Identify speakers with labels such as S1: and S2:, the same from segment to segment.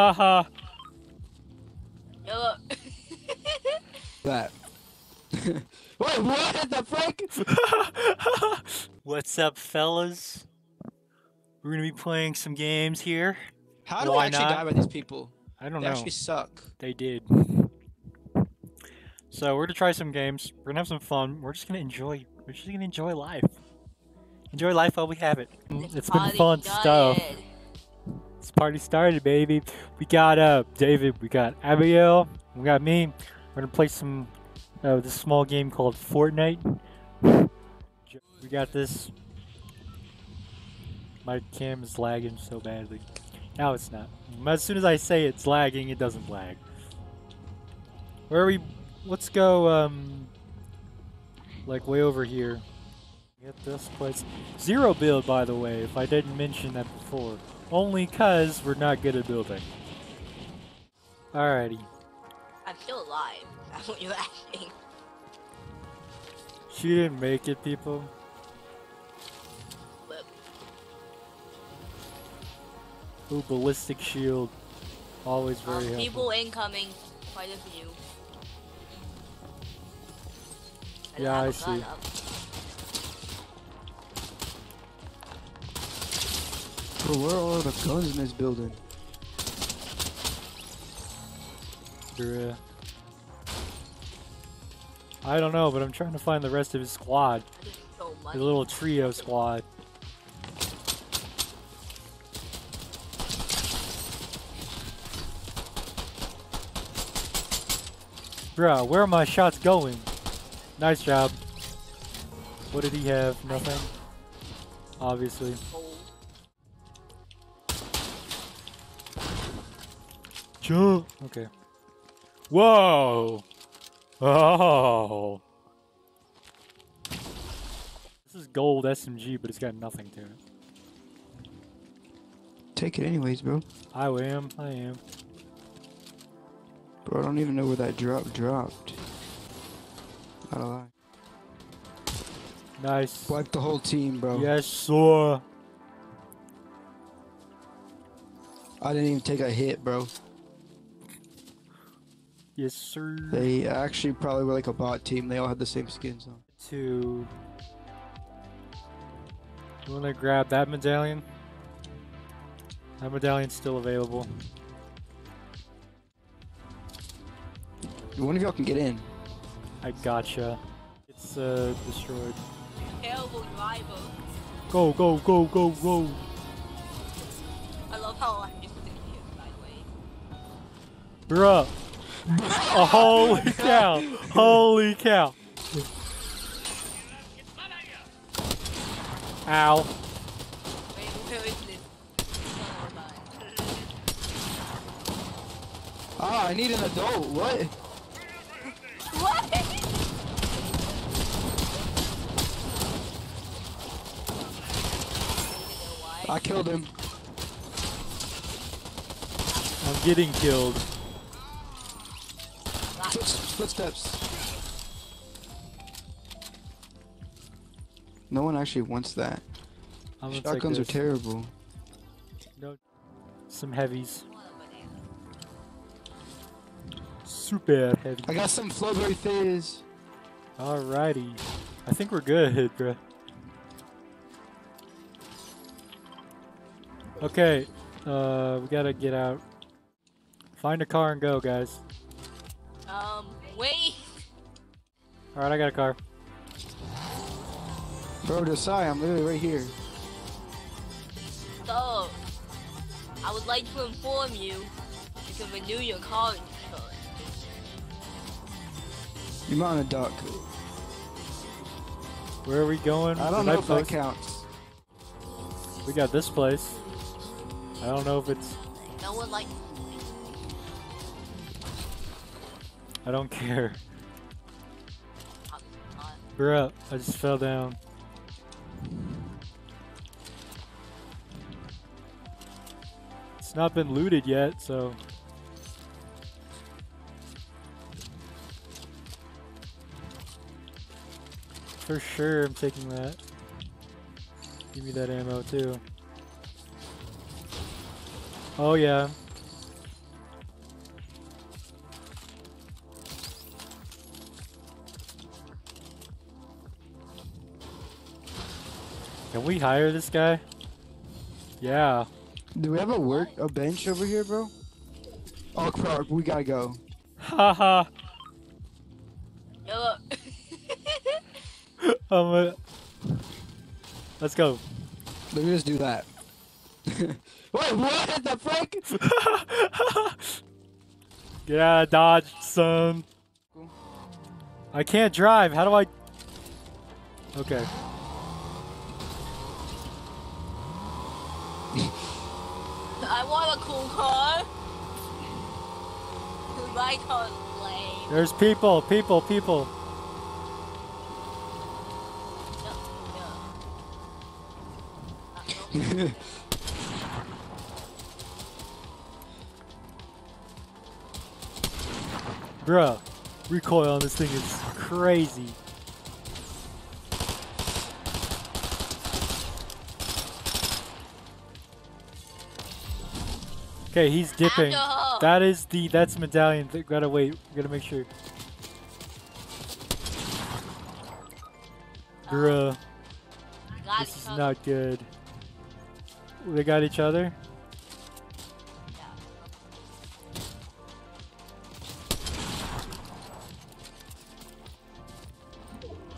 S1: ha ha.
S2: Yo, look.
S3: That. Wait, what the frick?
S1: What's up, fellas? We're gonna be playing some games here.
S3: How do
S1: Why
S3: I actually
S1: not?
S3: die by these people?
S1: I don't
S3: They
S1: know.
S3: actually suck.
S1: They did. So we're gonna try some games. We're gonna have some fun. We're just gonna enjoy. We're just gonna enjoy life. Enjoy life while we have it. It's been
S2: Party
S1: fun stuff.
S2: started.
S1: Party started, baby. We got uh David. We got Abigail. We got me. We're gonna play some uh, this small game called Fortnite. We got this. My cam is lagging so badly. Now it's not. As soon as I say it's lagging, it doesn't lag. Where are we? Let's go. Um, like way over here. Get this place. Zero build, by the way. If I didn't mention that before. Only cause we're not good at building. Alrighty.
S2: I'm still alive. That's what you're asking.
S1: She didn't make it, people. Ooh, ballistic shield. Always very
S2: um,
S1: helpful.
S2: people incoming. Quite a few. don't
S1: Yeah, I
S2: I
S1: see.
S3: Bro, where are all the guns in this building?
S1: Bruh. I don't know, but I'm trying to find the rest of his squad.
S2: So
S1: the little trio squad. Bruh, where are my shots going? Nice job. What did he have? Nothing. Obviously. Jump. Okay. Whoa. Oh. This is gold SMG, but it's got nothing to it.
S3: Take it anyways, bro.
S1: I am. I am.
S3: Bro, I don't even know where that drop dropped. Not a lie.
S1: Nice.
S3: Wipe the whole team, bro.
S1: Yes, sir.
S3: I didn't even take a hit, bro.
S1: Yes, sir.
S3: They actually probably were like a bot team. They all had the same skins on.
S1: Two. You want to grab that medallion? That medallion's still available.
S3: One of y'all can get in.
S1: I gotcha. It's uh destroyed.
S2: Terrible.
S1: Go, go, go, go, go.
S2: I love how I'm just sitting here by the way.
S1: Bruh. Oh, holy cow. Holy cow. Ow.
S2: Wait, where is this? Oh my.
S3: Ah, I need an adult. What?
S2: What?
S3: I killed him.
S1: I'm getting killed.
S3: Foot, footsteps. No one actually wants that. Shotguns are terrible.
S1: No. Some heavies. Super heavy.
S3: I got some flowberry fizz.
S1: Alrighty. I think we're good, bruh. Okay. Uh, we gotta get out. Find a car and go, guys.
S2: Um, wait.
S1: Alright, I got a car.
S3: Bro, Desai, I'm literally right here.
S2: So, I would like to inform you you can renew your car insurance.
S3: You mounted a duck.
S1: Where are we going?
S3: I don't
S1: Did
S3: know if that counts.
S1: We got this place. I don't know if it's.
S2: No one likes
S1: I don't care. Bruh, I just fell down. It's not been looted yet, so. For sure, I'm taking that. Give me that ammo too. Oh yeah. Can we hire this guy? Yeah.
S3: Do we have a work a bench over here, bro? Oh crap, we gotta go.
S1: Haha.
S2: Yo, look.
S1: um, uh, let's go.
S3: Let me just do that. Wait, what the frick?
S1: Get out of Dodge, son. I can't drive. How do I? Okay.
S2: I want a cool car. My car's lame.
S1: There's people, people, people.
S2: No, no. Uh.
S1: Bruh, recoil on this thing is crazy. Okay, he's dipping. That is the that's medallion. Th- Gotta wait. We gotta make sure. Bruh, this is
S2: other.
S1: not good. They got each other.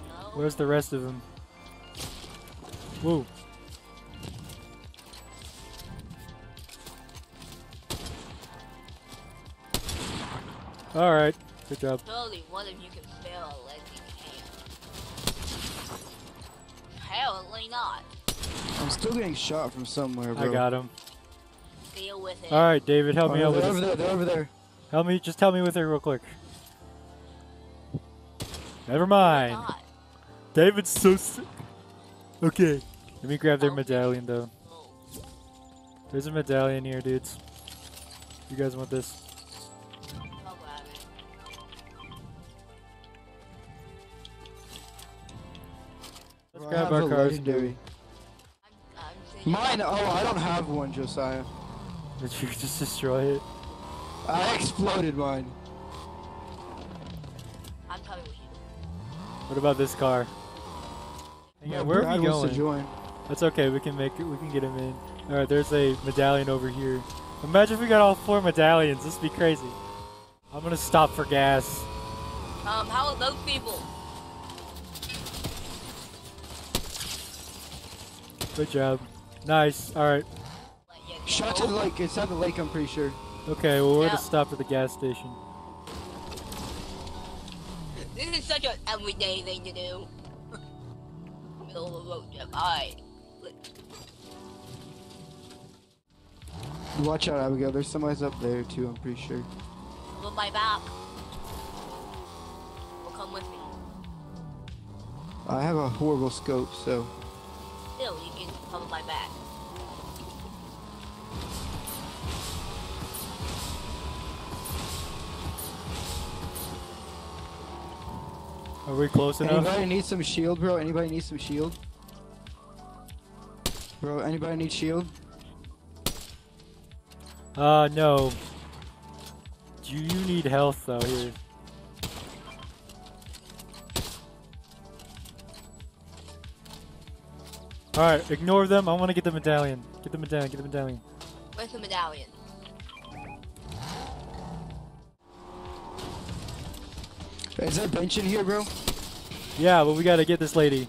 S2: No.
S1: Where's the rest of them? Whoa. All right. Good job.
S2: Surely one of you can fail a landing hand. Apparently not.
S3: I'm still getting shot from somewhere, bro.
S1: I got him.
S2: Deal with it.
S1: All right, David, help
S3: Oh,
S1: me out with
S3: they're over
S1: this.
S3: there. They're over there.
S1: Help me. Just help me with it real quick. Never mind. David's so sick. Okay. Let me grab their medallion though. There's a medallion here, dudes. You guys want this?
S2: Grab
S3: have
S1: our cars.
S3: legendary.
S2: I'm, I'm thinking
S3: Mine. Oh, I don't have one, Josiah.
S1: Did you just destroy it?
S3: I exploded mine.
S2: I'm coming with you.
S1: What about this car? Hang on, where are
S3: Brad
S1: we
S3: wants to
S1: going?
S3: join.
S1: That's okay. We can make it. We can get him in. All right. There's a medallion over here. Imagine if we got all four medallions. This would be crazy. I'm gonna stop for gas.
S2: Um, how are those people?
S1: Good job. Nice. All right.
S3: Shot to the lake. It's at the lake, I'm pretty sure.
S1: Okay. Well, we're
S2: Yeah.
S1: gonna stop at the gas station.
S2: This is such an everyday thing to do. Middle of the road trip. Alright.
S3: Watch out, Abigail. There's somebody's up there too. I'm pretty sure.
S2: Look my back. Well, come with me.
S3: I have a horrible scope, so
S2: Still, you can cover my back.
S1: Are we close enough?
S3: anybody need some shield, bro? Anybody need some shield? Bro, anybody need shield?
S1: Uh, no. Do you need health though here? Alright, ignore them. I want to get the medallion. Get the medallion, get the medallion.
S2: Where's the medallion?
S3: Is there a bench in here, bro?
S1: Yeah, but we gotta get this lady.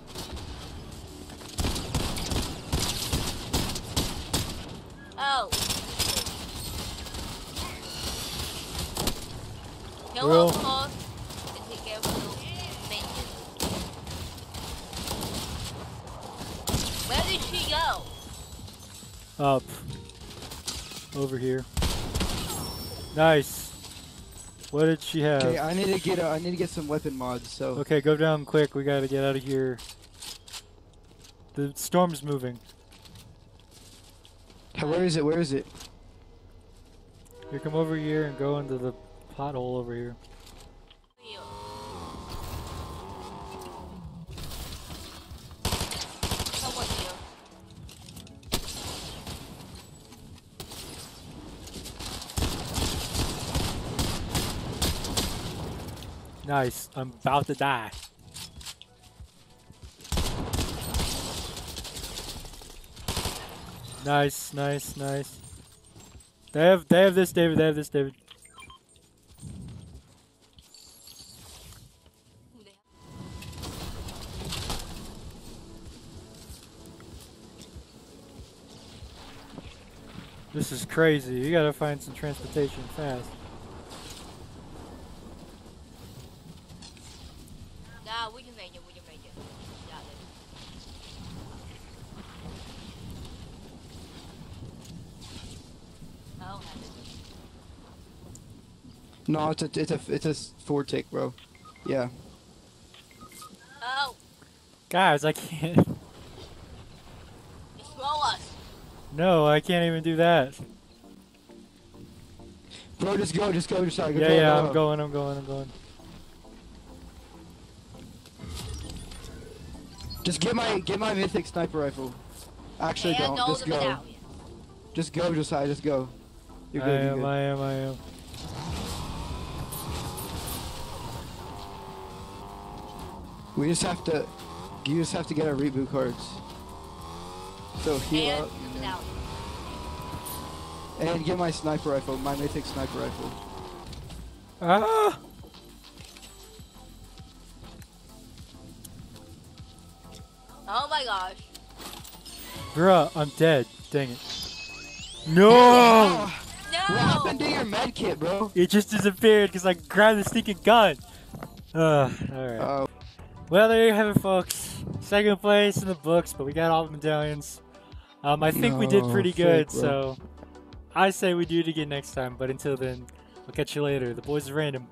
S2: Oh. Kill
S1: Will.
S2: Alcohol and take care of the benches. Where did she go?
S1: Up. Over here. Nice. What did she have?
S3: Okay, I need to get I need to get some weapon mods. So
S1: Okay, go down quick. We gotta get out of here. The storm's moving.
S3: Where is it? Where is it?
S1: Here, come over here and go into the pothole over. Here.
S2: Someone here.
S1: Nice. I'm about to die. Nice, nice, nice. They have they have this, David. They have this, David. This is crazy. You gotta find some transportation fast.
S2: Nah, we can make it. We can make it. We got it. I don't have it.
S3: No, it's a it's a it's a four tick, bro. Yeah.
S2: Oh,
S1: Guys, I can't.
S2: you throw us.
S1: No, I can't even do that.
S3: Bro, just go, just go, just go.
S1: Yeah,
S3: go,
S1: yeah,
S3: go.
S1: I'm going, I'm going, I'm going.
S3: Just get my get my mythic sniper rifle. Actually,
S2: and
S3: don't.
S2: all
S3: Just go.
S2: medallions.
S3: Just go, Josiah. Just go. You're
S1: I
S3: good. You're
S1: am,
S3: good.
S1: I am, I am.
S3: We just have to. You just have to get our reboot cards. So heal
S2: And
S3: up
S2: the medallions.
S3: and get my sniper rifle, my mythic sniper rifle.
S1: Ah!
S2: Oh my gosh.
S1: Bruh, I'm dead. Dang it. No!
S3: Oh,
S2: No!
S3: what happened to your med kit, bro?
S1: It just disappeared because I grabbed the stinking gun. Uh, alright.
S3: Uh,
S1: Well, there you have it, folks. Second place in the books, but we got all the medallions. Um, I think we did pretty good,
S3: bro.
S1: so I say we do it again next time. But until then, I'll catch you later. The Boys O' Random.